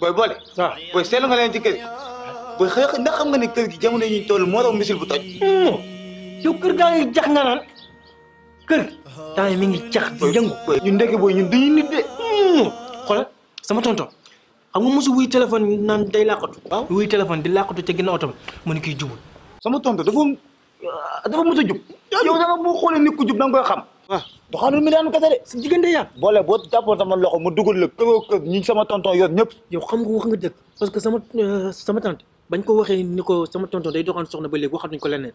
booy boole. waaw booy seetlu nga leen ci kër gi. booy xëy ndax xam nga ne kër gi jamono yi ñu toll moo raw misil bu toj. yow kër gaa ngi jax nga naan kër temps yi mi ngi jax di yëngu. ñun ndekki booy ñun duñu nit de. xoolal sama tonton xam nga mosu wuy téléphone naan day làqatu. waaw wuy téléphone di làqatu ca ginnaaw oto bi mu ne kii jubul. sama tonton dafa dafa mos a jub. yow da nga boo xoolee nit ku jub da nga koy xam. waaw ah. doxaanul mi daanu kese de. si diggante yaa. boole boo jàppoon sama loxo mu dugal la kër kër ñi sama tonton yoon ñëpp. yow xam nga wax nga dëgg parce que sama euh, sama tante bañ ko waxee ni ko sama tonton day doxaan soxna ba léegi waxatuñ ko leneen.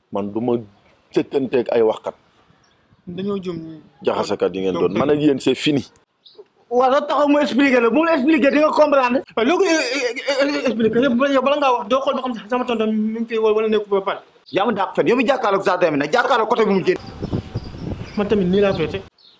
man du ma sëkkanteeg ay waxkat. dañoo jëm. jaxasekat yi ngeen doon man ak yéen c'est fini. waaw loolu taxaw mu expliqué la bu mu la expliqué di nga comprendre. waaw loo ko eh, eh, eh, expliqué yow bala ngaa wax doo xool ba xam sama tonton mi ngi fi wala nekku ba pare. yaa ma dàq fen yow mi jàkkaarloog jardin bi nag jàkkaarloog côté bi mu génn. man tamit nii laa féete.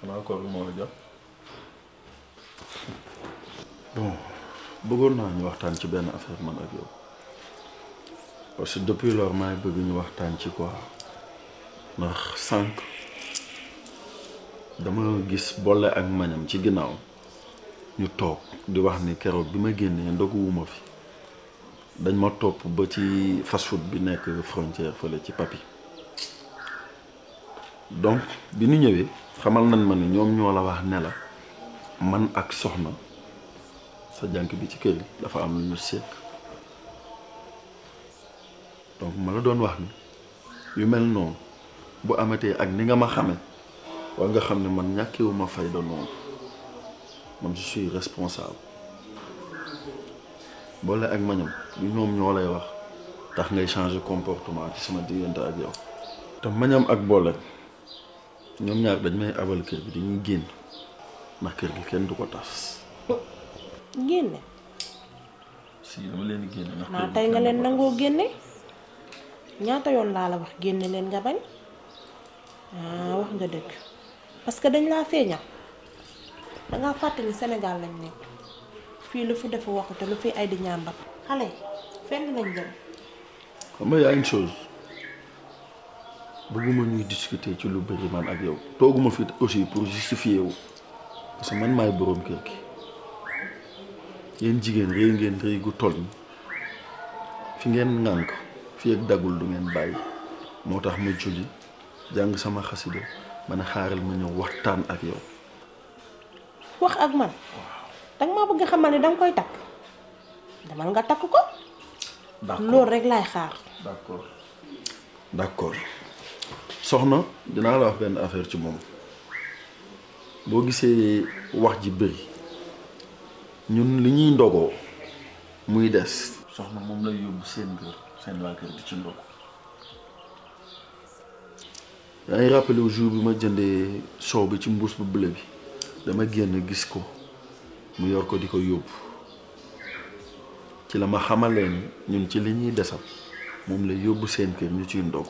xanaa koor bi moo la jàpp bon bëggoon naa ñu waxtaan ci benn affaire man ak yow parce que depuis lors maa ngi bëgg ñu waxtaan ci quoi ndax sànq dama gis boole ak mañam ci ginnaaw ñu toog di wax ni keroog bi ma génnee ndoguwuma fi dañ ma topp ba ci fast food bi nekk frontière fële ci papi donc bi ñu ñëwee xamal nañ ma ne ñoom ñoo la wax ne la man ak soxna sa jànk bi ci kër gi dafa am lu ñu seet donc ma la doon wax ni yu mel noonu bu amatee ak ni nga ma xame war nga xam ne man ñàkkewu ma fayda noonu man je suis responsable boole ak mañam du ñoom ñoo lay wax tax ngay changer comportement ci sama diggante ak yow te mañam ak boole ñoom ñaar dañ may abal kër bi dañuy génn ndax kër gi kenn du ko tas génne si dama leen di génne ndax naa tey nga leen nangoo génne ñaata yoon laa la wax génne leen nga bañ ah wax nga dëgg parce que dañ laa feeñal da ngaa fàtte ni Sénégal lañ nekk fii lu fi dafa wax te lu fi ay di ñaambal xale yi fenn lañ jëm xam nga y a une chose bëgguma ñuy discuter ci lu bëri man ak yow tooguma fi aussi pour justifier wu parce que man maay boroom kër gi yéen jigéen rëy ngeen rëy gu toll ni fi ngeen ŋànk fi ak dagul du ngeen bàyyi moo tax ma julli jàng sama xasida man xaaral ma ñëw waxtaan ak yow wax ak man danga maa bëgg xamal ne danga koy takk demal nga takk ko loolu rek laay xaar d'accord d'accord soxna dinaa la wax benn affaire ci moom boo gisee wax ji bëri ñun li ñuy ndogoo muy des soxna moom lay yóbbu seen kër seen waa kër di ci ndogu yaa ngi rappelé au jour bi ma jëndee soow bi ci mbuus bu bleu bi dama génn gis ko mu yor ko di ko yóbbu ci la ma xamalee ni ñun ci li ñuy desal moom la yóbbu seen kër ñu ciy ndog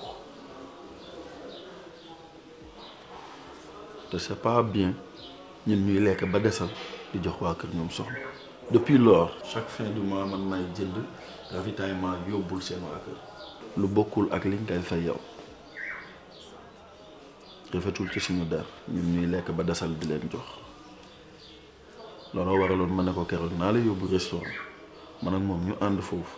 te c'est pas bien ñun ñuy lekk ba desal di jox waa kër ñoom soxna depuis lors chaque fin du mois man may jënd ravitaillement yóbbul seen waa kër lu bokkul ak liñ koy fay yow rafetul ci suñu der ñun ñuy lekk ba desal di leen jox looloo waraloon ma ne ko keroog naa la yóbbu restaurant man ak moom ñu ànd foofu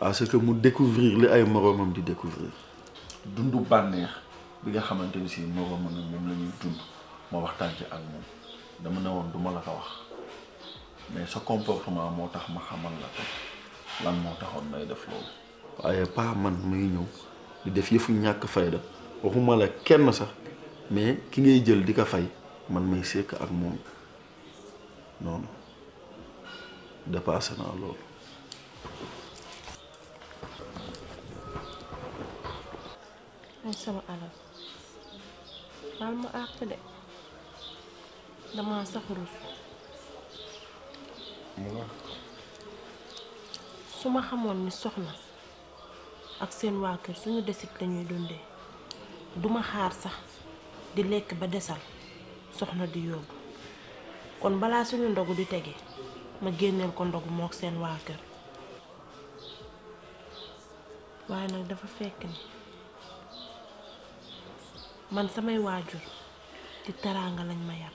à ce que mu découvrir li ay moroomam di découvrir dundu bànneex bi nga xamante ni si moroomam nag moom la ñuy dund ma waxtaan ci ak moom dama ne woon du ma la ko wax mais sa comportement moo tax ma xamal la ko lan moo taxoon may def loolu waaye pas man may ñëw di def yëfu ñàkk fayda waxuma la kenn sax mais ki ngay jël di ko fay man may sekk ak moom non non dépassé naa loolu. ay sama alal baal ma àq de damaa sax rus su ma xamoon ni soxna ak seen waa kër suñu desit lañuy dundee duma xaar sax di lekk ba desal soxna di yóbbu kon balaa suñu ndogu di tege ma génneel ko ndogu mook seen waa kër waaye nag dafa fekk ni man samay waajur ci teraanga lañ ma yar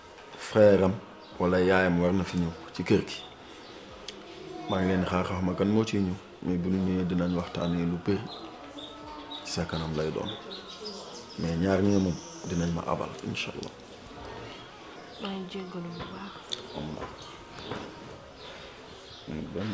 frère am wala yaayam war na fi ñëw ci kër gi maa ngi leen xaar xaw ma kan moo ciy ñëw mais bu ñu ñëwee dinañ waxtaanee lu bëri ci sa kanam lay doon mais ñaar ñee moom dinañ ma abal incha allah. maa ngi jéggalu bu baax. am na benn